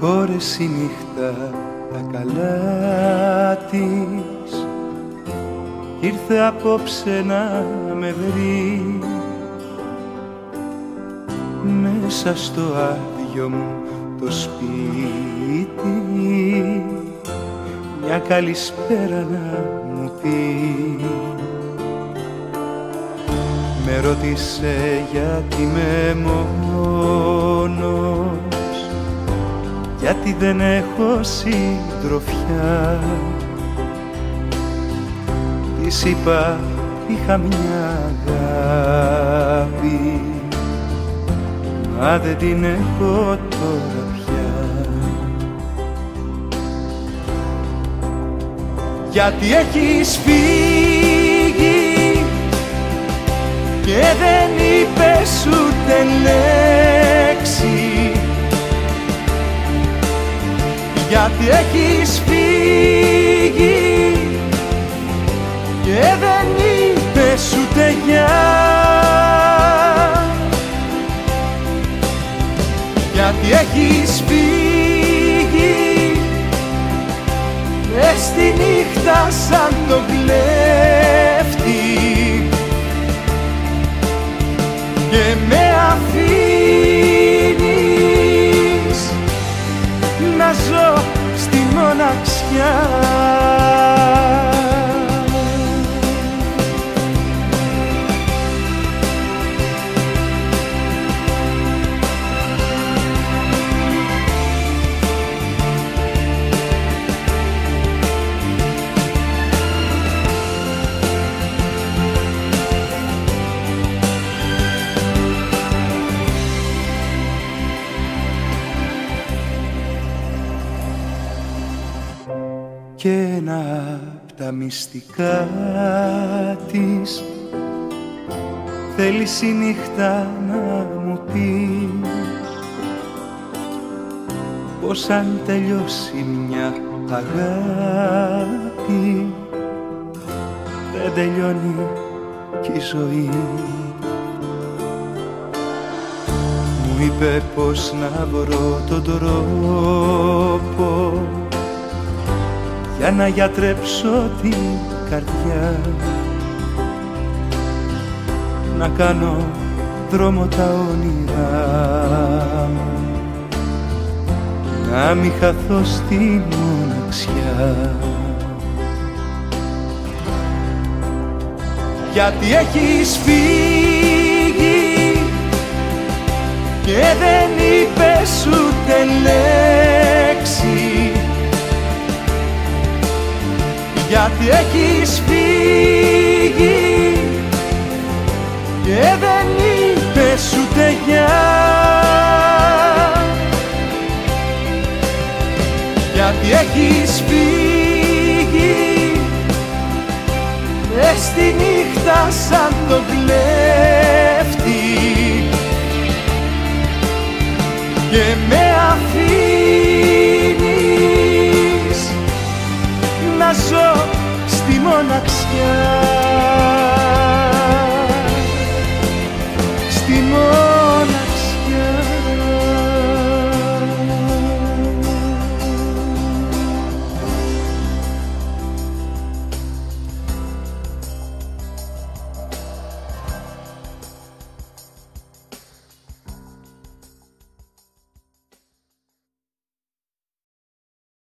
φορές η νύχτα τα καλά της. Ήρθε απόψε να με βρει μέσα στο άδειο μου το σπίτι. Μια καλησπέρα να μου πει. Με ρώτησε γιατί με μόνος γιατί δεν έχω συντροφιά. Της είπα είχα μια αγάπη. Μα δεν την έχω τώρα πια. Γιατί έχεις φύγει και δεν είπες ούτε λέξη γιατί έχεις φύγει και δεν είπες ούτε γεια γιατί έχεις φύγει μες στη νύχτα σαν το κλέφτη και ένα απ' τα μυστικά της. Θέλει η νύχτα να μου πεις πως αν τελειώσει μια αγάπη δεν τελειώνει κι η ζωή. Μου είπε πως να βρω τον τρόπο για να γιατρέψω την καρδιά. Να κάνω δρόμο τα όνειρά μου. Να μη χαθώ στη μοναξιά. Γιατί έχεις φύγει και δεν είπες ούτε λέξη γιατί έχεις φύγει και δεν είπες ούτε γεια γιατί έχεις φύγει μες στη νύχτα σαν το κλέφτη. Και με